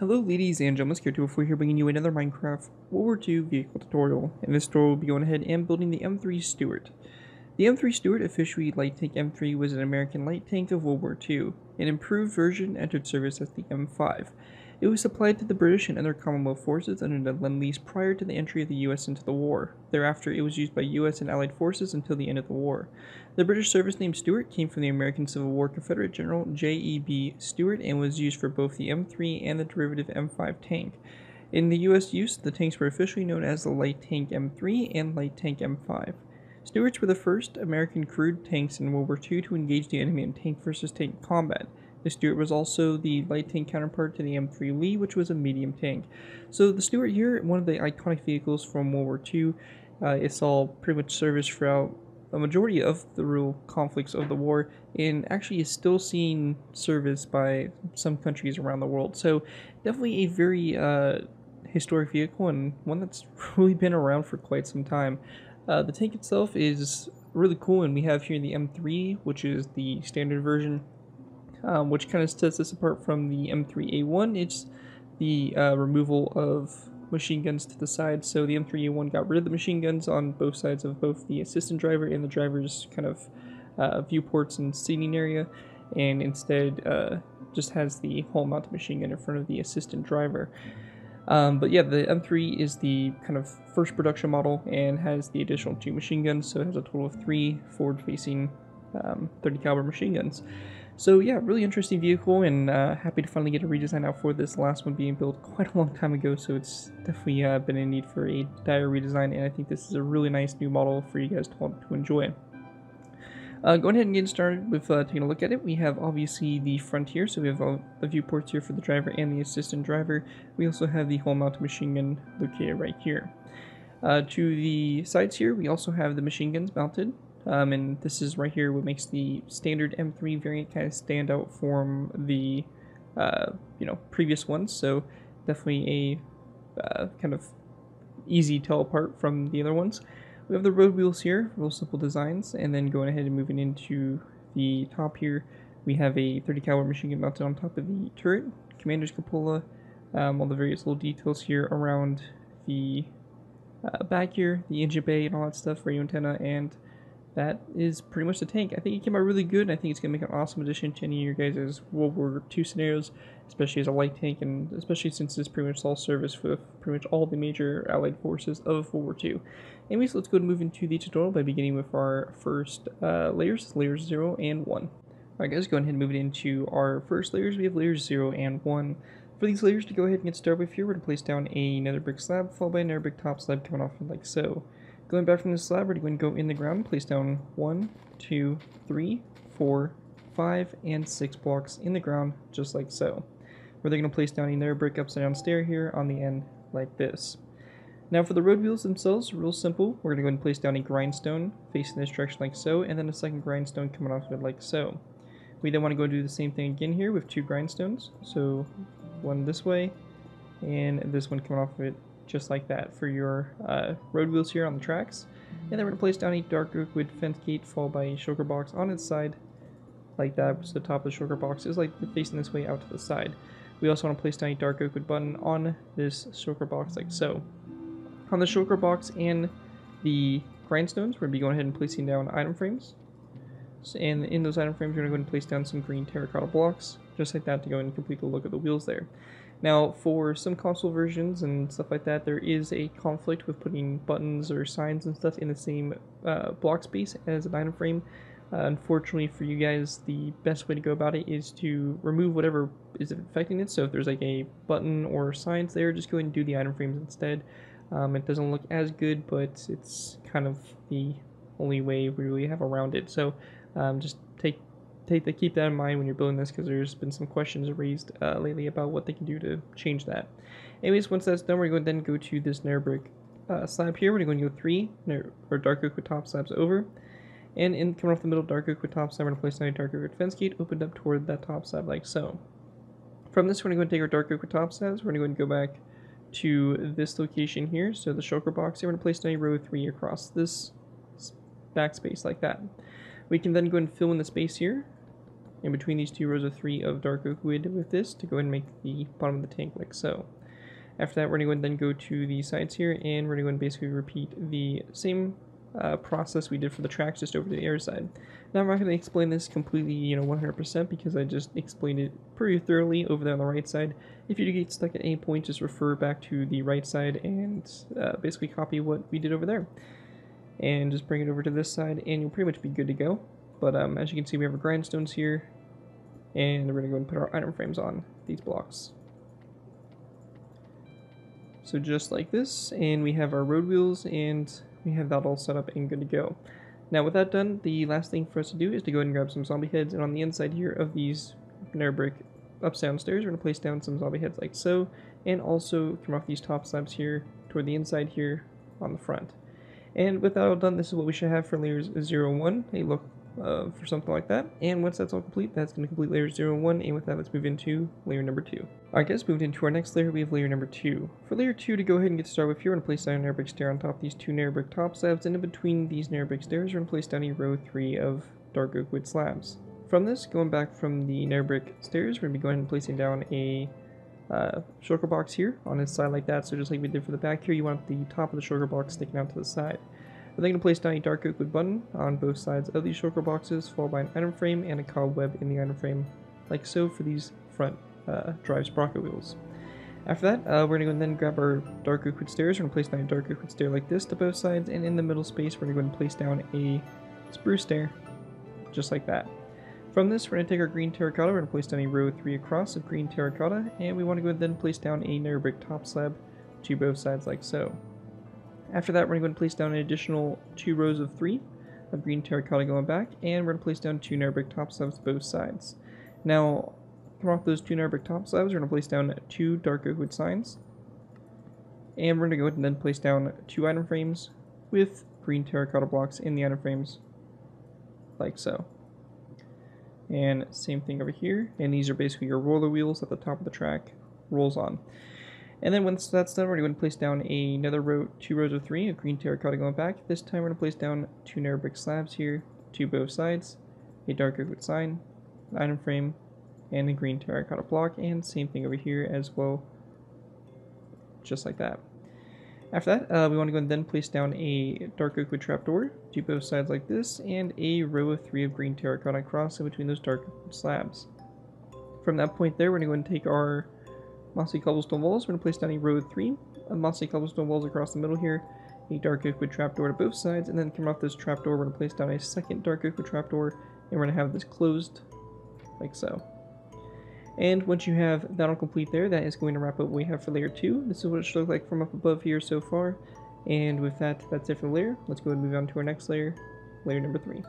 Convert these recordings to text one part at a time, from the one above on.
Hello ladies and gentlemen, GARRETT2BY4 here bringing you another Minecraft World War II vehicle tutorial. In this tutorial we'll be going ahead and building the M3 Stuart. The M3 Stuart, officially Light Tank M3, was an American light tank of World War II. An improved version entered service as the M5. It was supplied to the British and other Commonwealth forces under the Lend-Lease prior to the entry of the US into the war. Thereafter, it was used by US and Allied forces until the end of the war. The British service name Stuart came from the American Civil War Confederate General J.E.B. Stuart and was used for both the M3 and the derivative M5 tank. In the US use, the tanks were officially known as the Light Tank M3 and Light Tank M5. Stuarts were the first American crewed tanks in World War II to engage the enemy in tank versus tank combat. The Stuart was also the light tank counterpart to the M3 Lee, which was a medium tank. So the Stuart here, one of the iconic vehicles from World War II, uh, it saw pretty much service throughout a majority of the real conflicts of the war, and actually is still seeing service by some countries around the world. So definitely a very uh, historic vehicle and one that's really been around for quite some time. Uh, the tank itself is really cool, and we have here the M3, which is the standard version um, which kind of sets this apart from the M3A1. It's the uh, removal of machine guns to the side. So the M3A1 got rid of the machine guns on both sides of both the assistant driver and the driver's kind of uh, viewports and seating area, and instead uh, just has the whole mounted machine gun in front of the assistant driver. Um, but yeah, the M3 is the kind of first production model and has the additional two machine guns, so it has a total of three forward-facing um, 30 caliber machine guns. So yeah, really interesting vehicle and uh, happy to finally get a redesign out for this last one being built quite a long time ago so it's definitely uh, been in need for a dire redesign and I think this is a really nice new model for you guys to, to enjoy. Uh, going ahead and getting started with uh, taking a look at it, we have obviously the front here, so we have all the viewports here for the driver and the assistant driver. We also have the whole mounted machine gun located right here. Uh, to the sides here, we also have the machine guns mounted. Um, and this is right here what makes the standard M3 variant kind of stand out from the uh, you know previous ones. So definitely a uh, kind of easy tell apart from the other ones. We have the road wheels here, real simple designs, and then going ahead and moving into the top here, we have a 30 caliber machine gun mounted on top of the turret, commander's cupola, um, all the various little details here around the uh, back here, the engine bay and all that stuff, radio antenna, and that is pretty much the tank. I think it came out really good, and I think it's going to make an awesome addition to any of your guys' World War II scenarios, especially as a light tank, and especially since it's pretty much all service with pretty much all the major Allied forces of World War II. Anyways, let's go and move into the tutorial by beginning with our first uh, layers, layers 0 and 1. Alright guys, go ahead and move it into our first layers. We have layers 0 and 1. For these layers to go ahead and get started with here, we're going to place down a nether brick slab, followed by a nether brick top slab coming off like so. Going back from the slab, we're going to go in the ground, place down one, two, three, four, five, and six blocks in the ground, just like so. We're then going to place down another brick upside down stair here on the end, like this. Now for the road wheels themselves, real simple. We're going to go and place down a grindstone facing this direction like so, and then a second grindstone coming off of it like so. We then want to go do the same thing again here with two grindstones. So one this way, and this one coming off of it just like that for your uh, road wheels here on the tracks. And then we're going to place down a dark oak wood fence gate followed by a shulker box on its side like that. So the top of the shulker box is like facing this way out to the side. We also want to place down a dark oak wood button on this shulker box like so. On the shulker box and the grindstones, we're going to be going ahead and placing down item frames. and in those item frames, we're going to go ahead and place down some green terracotta blocks, just like that to go and complete the look of the wheels there. Now, for some console versions and stuff like that, there is a conflict with putting buttons or signs and stuff in the same uh, block space as an item frame. Uh, unfortunately for you guys, the best way to go about it is to remove whatever is affecting it. So if there's like a button or signs there, just go ahead and do the item frames instead. Um, it doesn't look as good, but it's kind of the only way we really have around it. So um, just take take to keep that in mind when you're building this because there's been some questions raised uh, lately about what they can do to change that. Anyways, once that's done, we're going to then go to this nether brick uh, slab here. We're going to go three or dark oak wood top slabs over. And in coming off the middle dark oak wood top slab, we're going to place down a dark oak fence gate opened up toward that top slab like so. From this, we're going to go take our dark oak wood top slabs. We're going to go back to this location here. So the shulker box, Here. we're going to place down a row three across this backspace like that. We can then go and fill in the space here in between these two rows of three of dark oak wood with this to go ahead and make the bottom of the tank like so. After that, we're going to then go to the sides here, and we're going to basically repeat the same uh, process we did for the tracks just over to the air side. Now, I'm not going to explain this completely, you know, 100% because I just explained it pretty thoroughly over there on the right side. If you do get stuck at any point, just refer back to the right side and uh, basically copy what we did over there. And just bring it over to this side, and you'll pretty much be good to go. But um, as you can see, we have our grindstones here, and we're going to go and put our item frames on these blocks. So just like this, and we have our road wheels, and we have that all set up and good to go. Now with that done, the last thing for us to do is to go ahead and grab some zombie heads, and on the inside here of these nether brick ups downstairs, we're going to place down some zombie heads like so, and also come off these top slabs here toward the inside here on the front. And with that all done, this is what we should have for layers 0 and 1, a look uh, for something like that. And once that's all complete, that's going to complete layer 0 and 1, and with that, let's move into layer number 2. Alright guys, moved into our next layer, we have layer number 2. For layer 2, to go ahead and get started with, you're going to place down a nether brick stair on top of these two nether brick top slabs, and in between these nether brick stairs, you're going to place down a row 3 of dark oak wood slabs. From this, going back from the nether brick stairs, we're going to be going and placing down a uh, shulker box here on its side like that, so just like we did for the back here, you want the top of the shulker box sticking out to the side. We're then going to place down a dark oak wood button on both sides of these shulker boxes, followed by an item frame and a cobweb in the item frame, like so for these front uh, drive sprocket wheels. After that, uh, we're going to then grab our dark oak wood stairs. We're going to place down a dark oak wood stair like this to both sides, and in the middle space, we're going to go and place down a spruce stair, just like that. From this, we're going to take our green terracotta, we're going to place down a row 3 across of green terracotta, and we want to go and then place down a nether brick top slab to both sides like so. After that, we're going to place down an additional two rows of three of green terracotta going back, and we're going to place down two nether brick top slabs both sides. Now, from off those two nether brick top slabs, we're going to place down two dark oak wood signs, and we're going to go ahead and then place down two item frames with green terracotta blocks in the item frames, like so. And same thing over here, and these are basically your roller wheels at the top of the track, rolls on. And then once that's done, we're going to place down another row, two rows of three of green terracotta going back. This time we're going to place down two nether brick slabs here, to both sides, a dark oak wood sign, an item frame, and a green terracotta block, and same thing over here as well, just like that. After that, uh, we want to go and then place down a dark oak wood trapdoor to both sides like this, and a row of three of green terracotta across in between those dark slabs. From that point there, we're going to go and take our mossy cobblestone walls. We're going to place down a row of three of mossy cobblestone walls across the middle here, a dark oak wood trapdoor to both sides, and then come off this trapdoor, we're going to place down a second dark oak wood trapdoor, and we're going to have this closed, like so. And once you have that all complete there, that is going to wrap up what we have for layer 2. This is what it should look like from up above here so far. And with that, that's it for the layer. Let's go and move on to our next layer, layer number 3.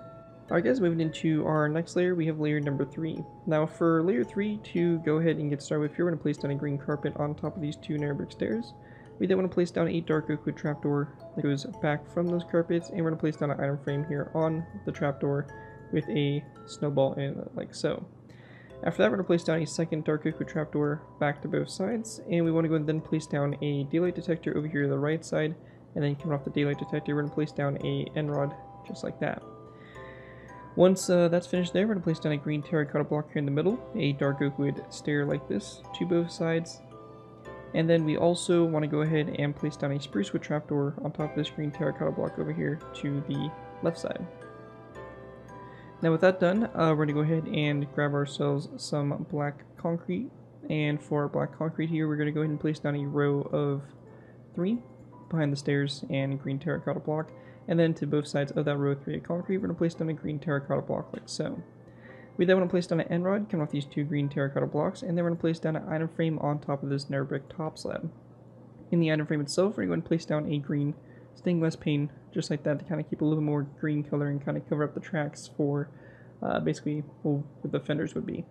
Alright guys, moving into our next layer, we have layer number 3. Now for layer 3, to go ahead and get started with here, we're going to place down a green carpet on top of these two nether brick stairs. We then want to place down a dark oak trapdoor that goes back from those carpets, and we're going to place down an item frame here on the trapdoor with a snowball in it, uh, like so. After that, we're going to place down a second dark oak trapdoor back to both sides, and we want to go and then place down a daylight detector over here to the right side, and then coming off the daylight detector, we're going to place down a end rod just like that. Once uh, that's finished there, we're going to place down a green terracotta block here in the middle, a dark oak wood stair like this to both sides. And then we also want to go ahead and place down a spruce wood trapdoor on top of this green terracotta block over here to the left side. Now with that done, uh, we're going to go ahead and grab ourselves some black concrete. And for black concrete here, we're going to go ahead and place down a row of three behind the stairs and green terracotta block. And then to both sides of that row of 3 of concrete, we're going to place down a green terracotta block like so. We then want to place down an end rod, coming off these two green terracotta blocks, and then we're going to place down an item frame on top of this nether brick top slab. In the item frame itself, we're going to place down a green stained glass pane, just like that, to kind of keep a little more green color and kind of cover up the tracks for uh, basically what the fenders would be.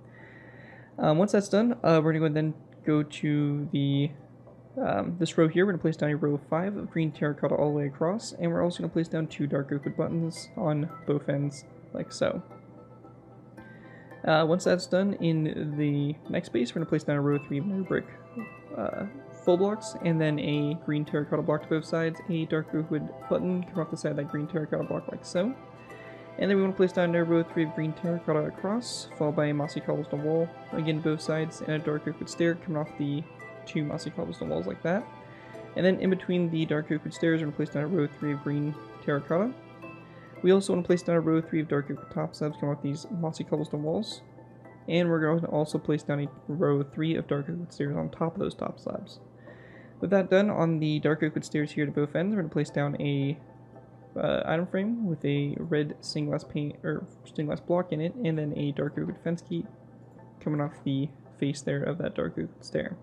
Um, once that's done, uh, we're going to then go to the um, this row here, we're going to place down a row of 5 of green terracotta all the way across, and we're also going to place down two dark oak wood buttons on both ends, like so. Uh, once that's done, in the next space, we're going to place down a row of 3 nether brick uh, full blocks, and then a green terracotta block to both sides, a dark oak wood button come off the side of that green terracotta block like so. And then we want to place down a row of 3 of green terracotta across, followed by a mossy cobblestone wall, again both sides, and a dark oak wood stair coming off the two mossy cobblestone walls like that. And then in between the dark oak wood stairs, we're going to place down a row 3 of green terracotta. We also want to place down a row 3 of dark oak top slabs coming off these mossy cobblestone walls. And we're going to also place down a row 3 of dark oak wood stairs on top of those top slabs. With that done, on the dark oak wood stairs here to both ends, we're going to place down a uh, item frame with a red stained glass paint or stained glass block in it, and then a dark oak fence gate coming off the face there of that dark oak stair.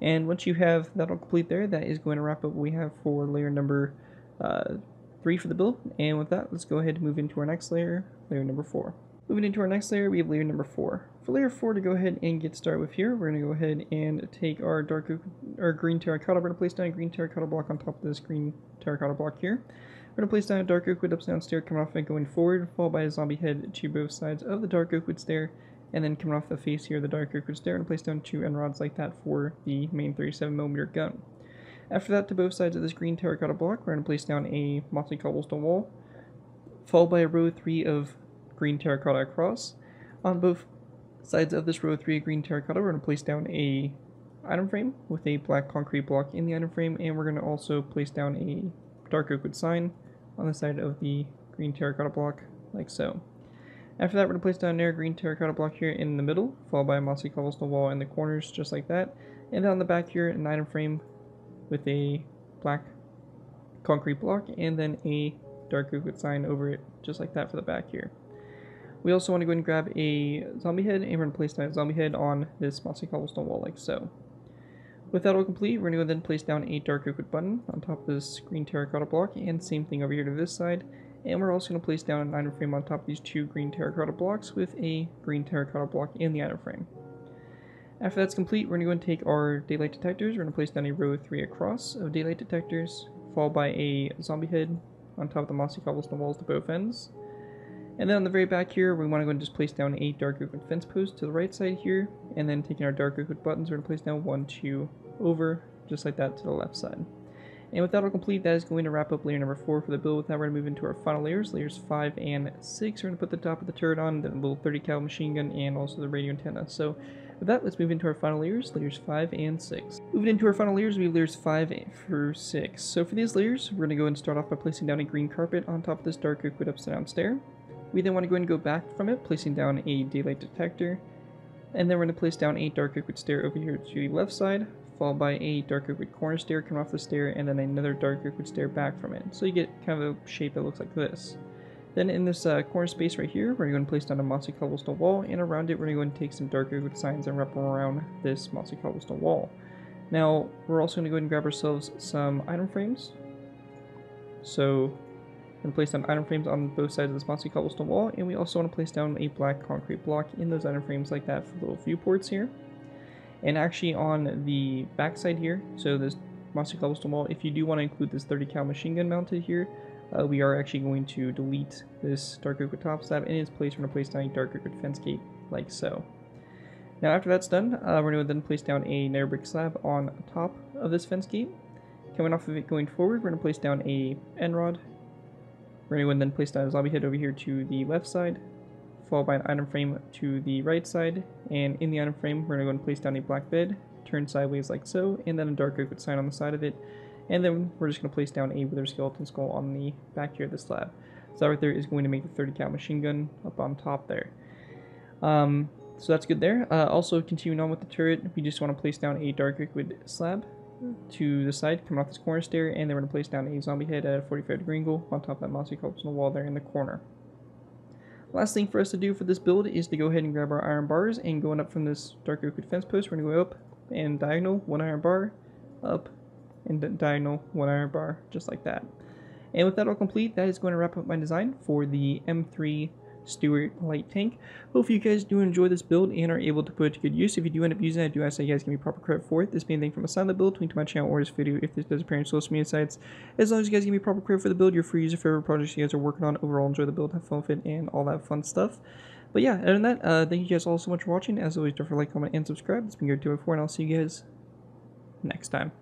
And once you have that all complete there, that is going to wrap up what we have for layer number uh, three for the build. And with that, let's go ahead and move into our next layer, layer number four. Moving into our next layer, we have layer number four. For layer four to go ahead and get started with here, we're going to go ahead and take our dark or green terracotta. We're going to place down a green terracotta block on top of this green terracotta block here. We're going to place down a dark oak wood upside down stair coming off and going forward, followed by a zombie head to both sides of the dark oak wood stair, and then coming off the face here, the dark oak stair, and place down two end rods like that for the main 37mm gun. After that, to both sides of this green terracotta block, we're going to place down a mossy cobblestone wall, followed by a row 3 of green terracotta across. On both sides of this row 3 of green terracotta, we're going to place down a item frame with a black concrete block in the item frame, and we're going to also place down a dark oak wood sign on the side of the green terracotta block, like so. After that, we're going to place down another green terracotta block here in the middle, followed by a mossy cobblestone wall in the corners, just like that. And then on the back here, an item frame with a black concrete block, and then a dark oak sign over it, just like that for the back here. We also want to go ahead and grab a zombie head, and we're going to place down a zombie head on this mossy cobblestone wall, like so. With that all complete, we're going to then place down a dark oak button on top of this green terracotta block, and same thing over here to this side. And we're also going to place down an item frame on top of these two green terracotta blocks with a green terracotta block in the item frame. After that's complete, we're going to go and take our daylight detectors. We're going to place down a row of three across of daylight detectors, followed by a zombie head on top of the mossy cobblestone walls to both ends. And then on the very back here, we want to go and just place down a dark oak fence post to the right side here, and then taking our dark oak buttons, we're going to place down one, two, over, just like that to the left side. And with that all complete, that is going to wrap up layer number 4 for the build. With that, we're going to move into our final layers, layers 5 and 6. We're going to put the top of the turret on, the little 30 cal machine gun, and also the radio antenna. So with that, let's move into our final layers, layers 5 and 6. Moving into our final layers, we have layers 5 through 6. So for these layers, we're going to go and start off by placing down a green carpet on top of this dark oak upside down stair. We then want to go and go back from it, placing down a daylight detector. And then we're going to place down a dark oak wood stair over here to the left side, followed by a dark oak corner stair coming off the stair, and then another dark oak stair back from it. So you get kind of a shape that looks like this. Then in this uh, corner space right here, we're going to place down a mossy cobblestone wall, and around it we're going to take some dark oak signs and wrap them around this mossy cobblestone wall. Now, we're also going to go ahead and grab ourselves some item frames. So, we're going to place down item frames on both sides of this mossy cobblestone wall, and we also want to place down a black concrete block in those item frames like that for little viewports here. And actually on the back side here, so this mossy cobblestone wall, if you do want to include this 30 cal machine gun mounted here, uh, we are actually going to delete this dark oak top slab in its place. We're going to place down a dark oak fence gate like so. Now after that's done, uh, we're going to then place down a nether brick slab on top of this fence gate. Coming off of it going forward, we're going to place down a end rod. We're going to then place down a zombie head over here to the left side followed by an item frame to the right side, and in the item frame we're going to go and place down a black bed, turn sideways like so, and then a dark oak sign on the side of it, and then we're just going to place down a wither skeleton skull on the back here of the slab. So that right there is going to make the 30 cal machine gun up on top there. Um, so that's good there. Uh, also continuing on with the turret, we just want to place down a dark oak wood slab to the side coming off this corner stair, and then we're going to place down a zombie head at a 45 degree angle on top of that mossy cobblestone wall there in the corner. Last thing for us to do for this build is to go ahead and grab our iron bars and going up from this dark oak fence post, we're going to go up and diagonal, one iron bar, up, and diagonal, one iron bar, just like that. And with that all complete, that is going to wrap up my design for the M3 Stuart light tank. Hope you guys do enjoy this build and are able to put it to good use. If you do end up using it, I do ask that you guys give me proper credit for it. This being anything from a the build, link to my channel or this video if this does appear on social media sites. As long as you guys give me proper credit for the build, your free user favorite projects you guys are working on. Overall, enjoy the build, have fun with it, and all that fun stuff. But yeah, other than that, uh, thank you guys all so much for watching. As always, don't forget to like, comment, and subscribe. It's been to before, and I'll see you guys next time.